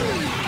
Woo!